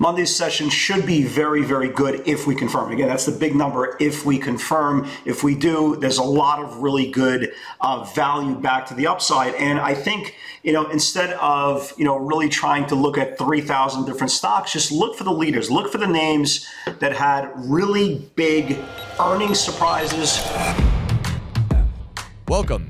Monday's session should be very, very good if we confirm. Again, that's the big number if we confirm. If we do, there's a lot of really good uh, value back to the upside. And I think, you know, instead of, you know, really trying to look at 3,000 different stocks, just look for the leaders, look for the names that had really big earnings surprises. Welcome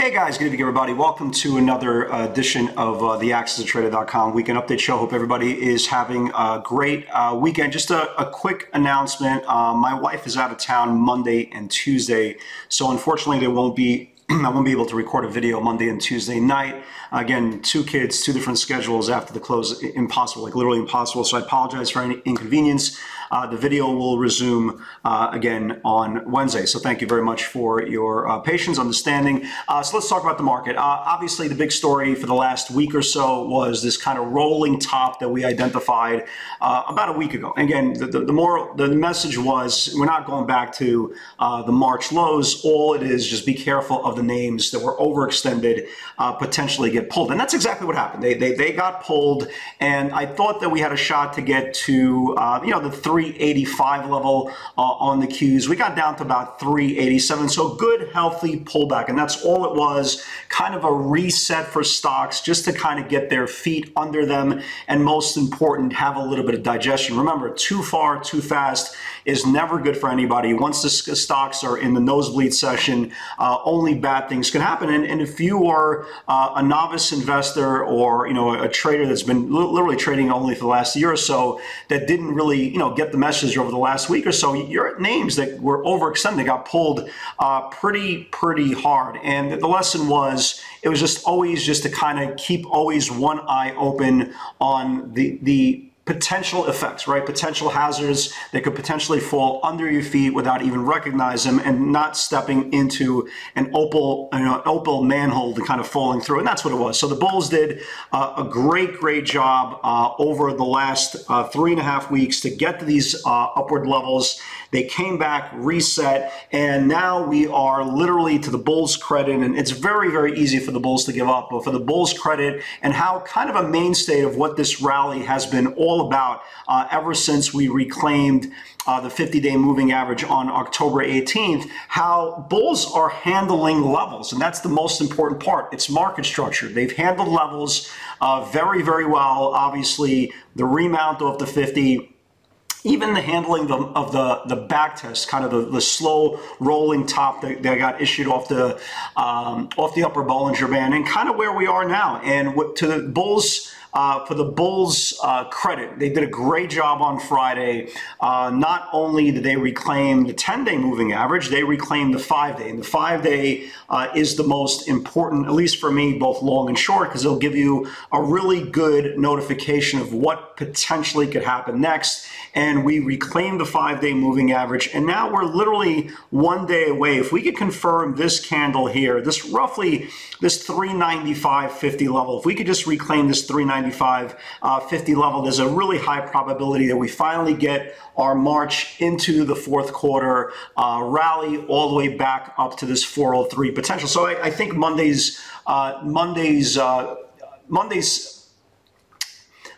Hey guys, good evening everybody. Welcome to another uh, edition of uh, the AccessTrader.com Weekend Update Show. Hope everybody is having a great uh, weekend. Just a, a quick announcement. Uh, my wife is out of town Monday and Tuesday, so unfortunately there won't be I won't be able to record a video Monday and Tuesday night. Again, two kids, two different schedules after the close, impossible, like literally impossible. So I apologize for any inconvenience. Uh, the video will resume uh, again on Wednesday. So thank you very much for your uh, patience, understanding. Uh, so let's talk about the market. Uh, obviously, the big story for the last week or so was this kind of rolling top that we identified uh, about a week ago. again, the, the, the, the message was we're not going back to the March lows. All it is just be careful of the names that were overextended, potentially get pulled. And that's exactly what happened. They, they, they got pulled, and I thought that we had a shot to get to, you know, the three 385 level uh, on the Qs. We got down to about 387. So good, healthy pullback. And that's all it was kind of a reset for stocks just to kind of get their feet under them. And most important, have a little bit of digestion. Remember, too far, too fast is never good for anybody. Once the stocks are in the nosebleed session, uh, only bad things can happen. And, and if you are uh, a novice investor or you know a trader that's been literally trading only for the last year or so that didn't really you know get the message over the last week or so, your names that were overextended got pulled uh, pretty, pretty hard. And the lesson was it was just always just to kind of keep always one eye open on the the potential effects, right? Potential hazards that could potentially fall under your feet without even recognizing them and not stepping into an opal, know, opal manhole and kind of falling through. And that's what it was. So the Bulls did uh, a great, great job uh, over the last uh, three and a half weeks to get to these uh, upward levels. They came back, reset, and now we are literally to the Bulls' credit, and it's very, very easy for the Bulls to give up, but for the Bulls' credit and how kind of a mainstay of what this rally has been all about uh, ever since we reclaimed uh, the 50 day moving average on October 18th, how bulls are handling levels. And that's the most important part. It's market structure. They've handled levels uh, very, very well. Obviously, the remount of the 50 even the handling of the, of the, the back test, kind of the, the slow rolling top that, that got issued off the um, off the upper Bollinger Band, and kind of where we are now. And what, to the Bulls uh, for the Bulls' uh, credit, they did a great job on Friday. Uh, not only did they reclaim the 10 day moving average, they reclaimed the five day. And the five day uh, is the most important, at least for me, both long and short, because it'll give you a really good notification of what potentially could happen next. And we reclaimed the five day moving average. And now we're literally one day away. If we could confirm this candle here, this roughly this 395.50 level, if we could just reclaim this 395 95, uh, 50 level, there's a really high probability that we finally get our march into the fourth quarter uh, rally all the way back up to this 403 potential. So I, I think Monday's uh, Monday's uh, Monday's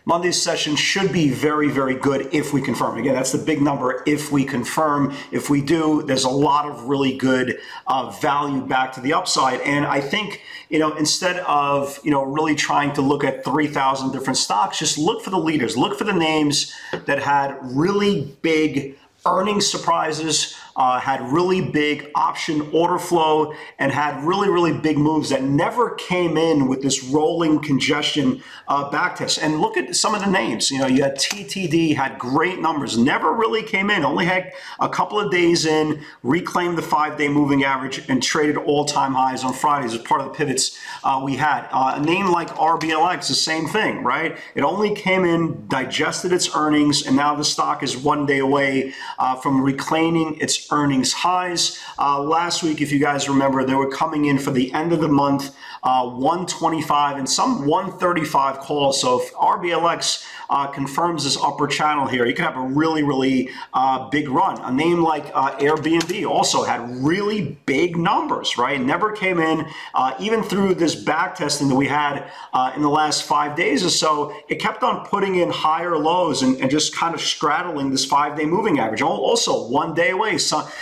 Monday's session should be very, very good if we confirm. Again, that's the big number if we confirm. If we do, there's a lot of really good uh, value back to the upside. And I think, you know, instead of, you know, really trying to look at 3,000 different stocks, just look for the leaders, look for the names that had really big earnings surprises, uh, had really big option order flow, and had really, really big moves that never came in with this rolling congestion uh, backtest. And look at some of the names. You know, you had TTD, had great numbers, never really came in, only had a couple of days in, reclaimed the five day moving average, and traded all time highs on Fridays as part of the pivots uh, we had. Uh, a name like RBLX, the same thing, right? It only came in, digested its earnings, and now the stock is one day away uh, from reclaiming its earnings highs. Uh, last week, if you guys remember, they were coming in for the end of the month, uh, 125 and some 135 calls. So if RBLX uh, confirms this upper channel here, you could have a really, really uh, big run. A name like uh, Airbnb also had really big numbers, right? Never came in, uh, even through this back testing that we had in the last five days or so, it kept on putting in higher lows and, and just kind of straddling this five day moving average. Also, one day away,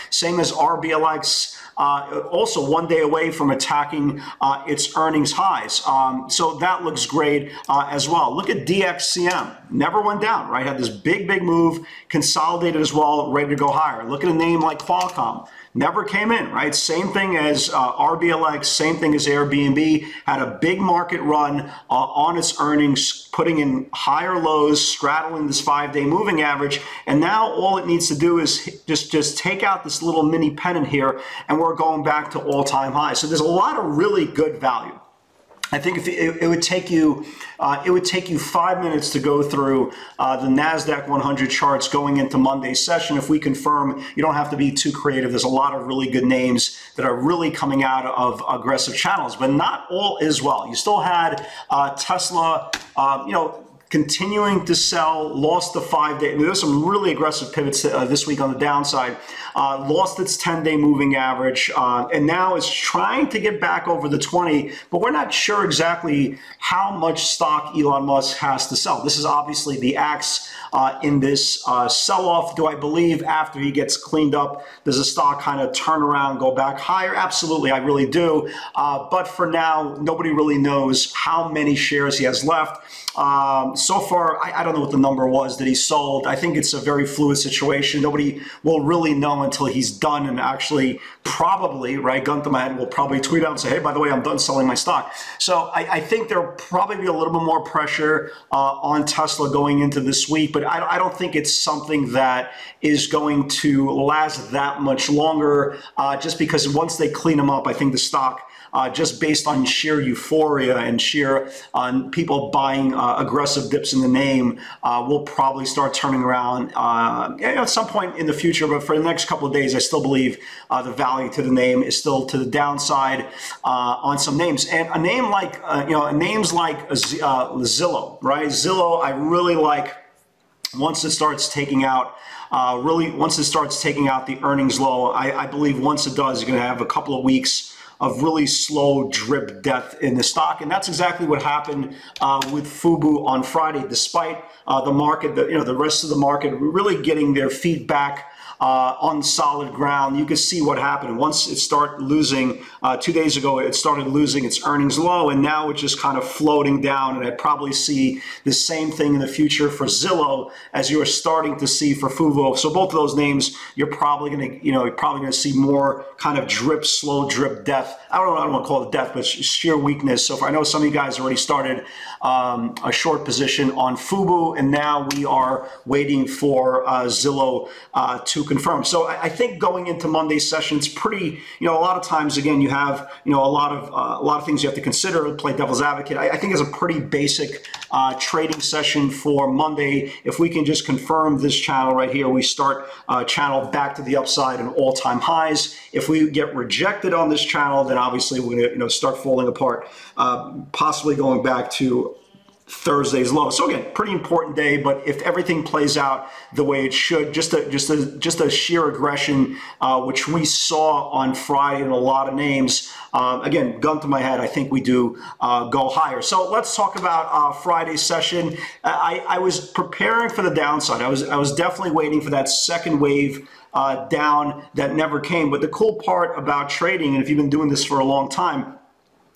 same as RBLX uh, also one day away from attacking uh, its earnings highs. Um, so that looks great uh, as well. Look at DXCM. Never went down, right? Had this big, big move, consolidated as well, ready to go higher. Look at a name like Qualcomm never came in, right? Same thing as uh, RBLX, same thing as Airbnb, had a big market run uh, on its earnings, putting in higher lows, straddling this five-day moving average, and now all it needs to do is just, just take out this little mini pennant here, and we're going back to all-time highs. So there's a lot of really good value. I think if it, it would take you, uh, it would take you five minutes to go through uh, the Nasdaq 100 charts going into Monday's session. If we confirm, you don't have to be too creative. There's a lot of really good names that are really coming out of aggressive channels, but not all is well. You still had uh, Tesla, uh, you know continuing to sell, lost the five day. There's some really aggressive pivots uh, this week on the downside. Uh, lost its 10 day moving average, uh, and now is trying to get back over the 20, but we're not sure exactly how much stock Elon Musk has to sell. This is obviously the axe uh, in this uh, sell off. Do I believe after he gets cleaned up, does the stock kind of turn around, go back higher? Absolutely, I really do. Uh, but for now, nobody really knows how many shares he has left. Um, so far, I, I, don't know what the number was that he sold. I think it's a very fluid situation. Nobody will really know until he's done and actually probably, right, gun to my head, will probably tweet out and say, hey, by the way, I'm done selling my stock. So I, I think there'll probably be a little bit more pressure uh, on Tesla going into this week, but I, I, don't think it's something that is going to last that much longer uh, just because once they clean them up, I think the stock uh, just based on sheer euphoria and sheer uh, people buying uh, aggressive dips in the name, uh, will probably start turning around uh, at some point in the future. But for the next couple of days, I still believe uh, the value to the name is still to the downside on some names. And a name like, you know, names like Zillow, right? Zillow, I really like once it starts taking out uh, really once it starts taking out the earnings low I, I believe once it does you're going to have a couple of weeks of really slow drip death in the stock. And that's exactly what happened uh, with Fubo on Friday, despite uh, the market, the, you know, the rest of the market really getting their feet back uh, on solid ground. You can see what happened. Once it started losing, uh, two days ago, it started losing its earnings low, and now it's just kind of floating down. And I probably see the same thing in the future for Zillow as you're starting to see for Fubo. So both of those names, you're probably going to, you know, you're probably going to see more kind of drip, slow drip death. I don't know, I don't want to call it death, but sheer weakness. So far, I know some of you guys already started um, a short position on Fubo, and now we are waiting for uh, Zillow uh, to confirm. So I, I, think going into Monday's session, it's pretty, you know, a lot of times, again, you have, you know, a lot of uh, a lot of things you have to consider, play devil's advocate. I, I think it's a pretty basic uh, trading session for Monday. If we can just confirm this channel right here, we start uh, channel back to the upside and all-time highs. If we get rejected on this channel, then obviously we're going to, you know, start falling apart, uh, possibly going back to Thursday's low. So again, pretty important day, but if everything plays out the way it should, just a just a just a sheer aggression, uh, which we saw on Friday in a lot of names. Uh, again, gun to my head, I think we do uh, go higher. So let's talk about uh, Friday's session. I, I was preparing for the downside. I was I was definitely waiting for that second wave. Uh, down that never came. But the cool part about trading, and if you've been doing this for a long time,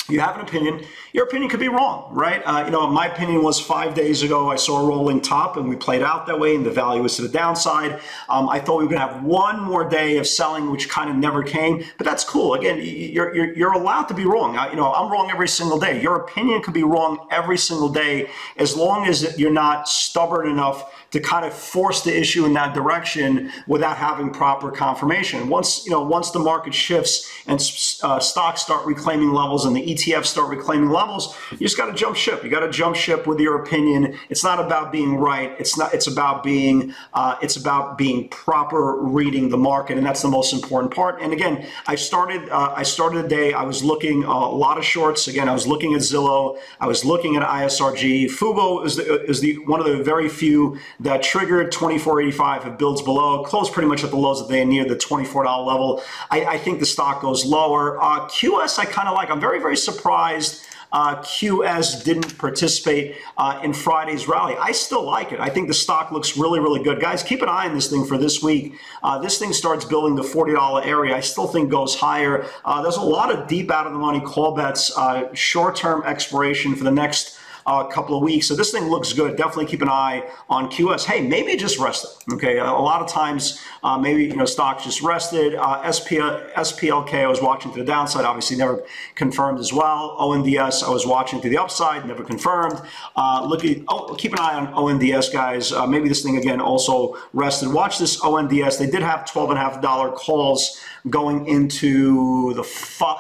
you have an opinion. Your opinion could be wrong, right? Uh, you know, my opinion was five days ago I saw a rolling top and we played out that way and the value was to the downside. Um, I thought we were going to have one more day of selling, which kind of never came, but that's cool. Again, you're, you're, you're allowed to be wrong. You know, I'm wrong every single day. Your opinion could be wrong every single day as long as you're not stubborn enough to kind of force the issue in that direction without having proper confirmation. Once you know, once the market shifts and uh, stocks start reclaiming levels and the ETFs start reclaiming levels, you just got to jump ship. You got to jump ship with your opinion. It's not about being right. It's not. It's about being. Uh, it's about being proper reading the market, and that's the most important part. And again, I started. Uh, I started the day. I was looking a lot of shorts. Again, I was looking at Zillow. I was looking at ISRG. Fubo is the is the one of the very few that triggered 2485 It builds below, closed pretty much at the lows that they near the $24 level. I, I think the stock goes lower. Uh, QS, I kind of like. I'm very very surprised. Uh, QS didn't participate uh, in Friday's rally. I still like it. I think the stock looks really, really good. Guys, keep an eye on this thing for this week. Uh, this thing starts building the $40 area. I still think goes higher. Uh, there's a lot of deep out of the money call bets, uh, short term expiration for the next a couple of weeks. So this thing looks good. Definitely keep an eye on QS. Hey, maybe just rested. Okay, a lot of times uh, maybe you know stocks just rested. Uh, SP, SPLK I was watching to the downside, obviously never confirmed as well. ONDS I was watching to the upside, never confirmed. Uh, look at oh, keep an eye on ONDS guys. Uh, maybe this thing again also rested. Watch this ONDS. They did have twelve and a half dollar calls going into the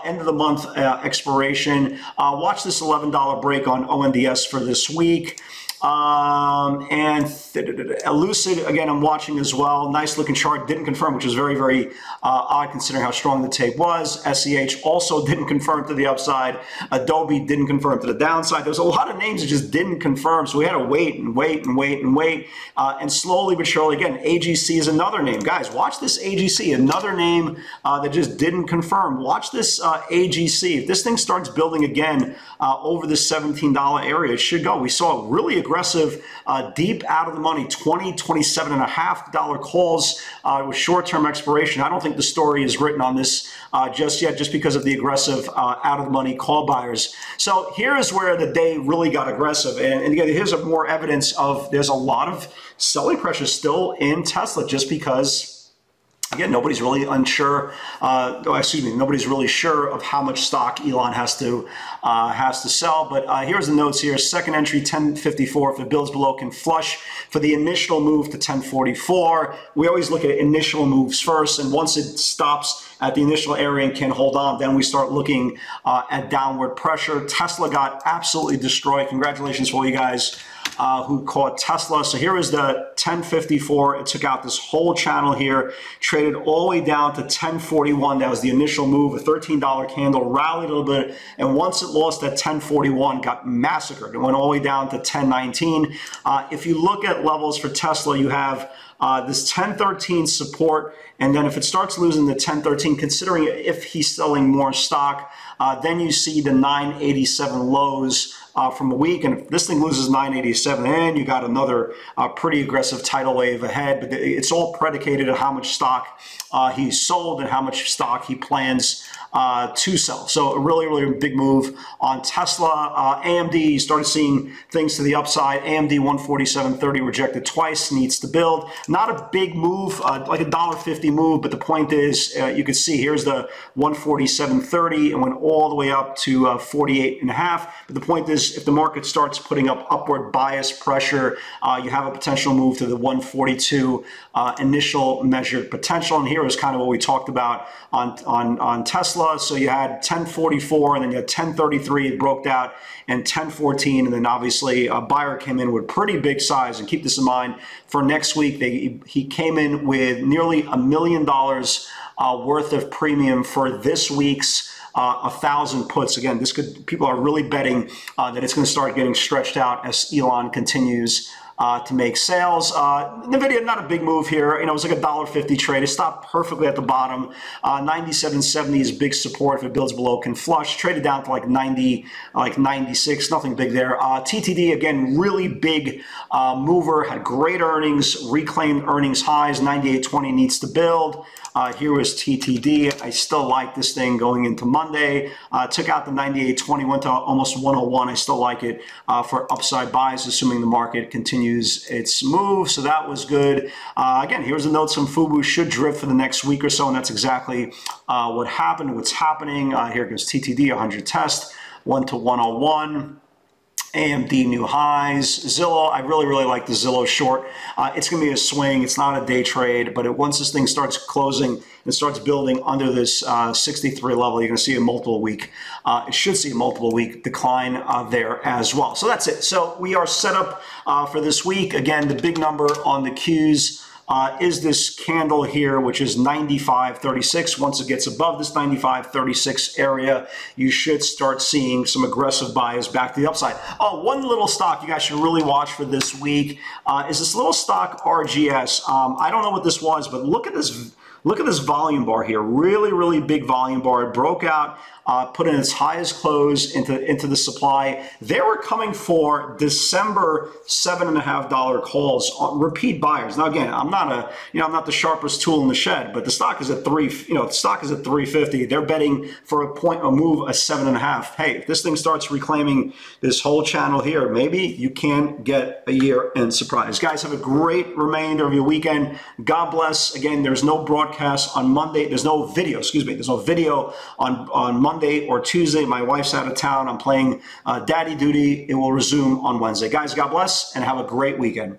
end of the month uh, expiration. Uh, watch this $11 break on ONDS for this week. Um, and Lucid, again, I'm watching as well. Nice looking chart. Didn't confirm, which was very, very uh, odd considering how strong the tape was. SEH also didn't confirm to the upside. Adobe didn't confirm to the downside. There's a lot of names that just didn't confirm. So we had to wait and wait and wait and wait. Uh, and slowly but surely, again, AGC is another name. Guys, watch this AGC, another name uh, that just didn't confirm. Watch this uh, AGC. If this thing starts building again uh, over the $17 area, it should go. We saw really aggressive aggressive, uh, deep out of the money, 20, 27 and a half dollar calls uh, with short-term expiration. I don't think the story is written on this uh, just yet, just because of the aggressive uh, out of the money call buyers. So here is where the day really got aggressive. And, and again, here's more evidence of there's a lot of selling pressure still in Tesla just because Again, nobody's really unsure. Uh, oh, excuse me, nobody's really sure of how much stock Elon has to uh, has to sell. But uh, here's the notes here: second entry 1054. If it builds below, can flush for the initial move to 1044. We always look at initial moves first, and once it stops at the initial area and can hold on, then we start looking uh, at downward pressure. Tesla got absolutely destroyed. Congratulations for all you guys uh, who caught Tesla. So here is the 1054. It took out this whole channel here, traded all the way down to 1041. That was the initial move, a $13 candle, rallied a little bit. And once it lost that 1041, got massacred. It went all the way down to 1019. Uh, if you look at levels for Tesla, you have uh, this 1013 support, and then if it starts losing the 1013, considering if he's selling more stock, uh, then you see the 987 lows uh, from a week. And if this thing loses 987, then you got another uh, pretty aggressive tidal wave ahead. But it's all predicated on how much stock uh, he sold and how much stock he plans uh, to sell. So a really, really big move on Tesla. AMD started seeing things to the upside. AMD 147.30 rejected twice, needs to build. Not a big move, uh, like a dollar fifty move, but the point is, uh, you can see here's the 147.30 and went all the way up to uh, 48 and a half. But the point is, if the market starts putting up upward bias pressure, uh, you have a potential move to the 142 uh, initial measured potential. And here is kind of what we talked about on, on, on Tesla. So you had 1044 and then you had 1033, it broke out, and 1014. And then obviously a buyer came in with pretty big size. And keep this in mind for next week, they, he came in with nearly a million dollars uh, worth of premium for this week's uh, a thousand puts. Again, this could people are really betting uh, that it's going to start getting stretched out as Elon continues uh, to make sales. Uh, NVIDIA, not a big move here. You know, it was like a $1.50 trade. It stopped perfectly at the bottom. Uh, 97.70 is big support. If it builds below, can flush. Traded down to like 90, like 96. Nothing big there. Uh, TTD, again, really big uh, mover. Had great earnings, reclaimed earnings highs. 98.20 needs to build. Uh, here was TTD. I still like this thing going into Monday. Uh, took out the 98.20, went to almost 101. I still like it for upside buys, assuming the market continues its move. So that was good. Uh, again, here's a note: some Fubo should drift for the next week or so, and that's exactly uh, what happened. What's happening? Uh, here goes TTD 100 test, one to 101. AMD new highs. Zillow, I really, really like the Zillow short. Uh, it's going to be a swing. It's not a day trade, but it, once this thing starts closing and starts building under this uh, 63 level, you're going to see a multiple week. Uh, it should see a multiple week decline uh, there as well. So that's it. So we are set up uh, for this week. Again, the big number on the Qs uh, is this candle here, which is 95.36. Once it gets above this 95.36 area, you should start seeing some aggressive buys back to the upside. Oh, one little stock you guys should really watch for this week uh, is this little stock RGS. Um, I don't know what this was, but look at this Look at this volume bar here. Really, really big volume bar. It broke out, uh, put in its highest close into, into the supply. They were coming for December seven and a half dollar calls on repeat buyers. Now again, I'm not a you know I'm not the sharpest tool in the shed, but the stock is at three. You know, the stock is at 350. They're betting for a point a move a seven and a half. Hey, if this thing starts reclaiming this whole channel here, maybe you can get a year end surprise. Guys, have a great remainder of your weekend. God bless. Again, there's no broadcast on Monday. There's no video, excuse me. There's no video on, on Monday or Tuesday. My wife's out of town. I'm playing uh, daddy duty. It will resume on Wednesday. Guys, God bless and have a great weekend.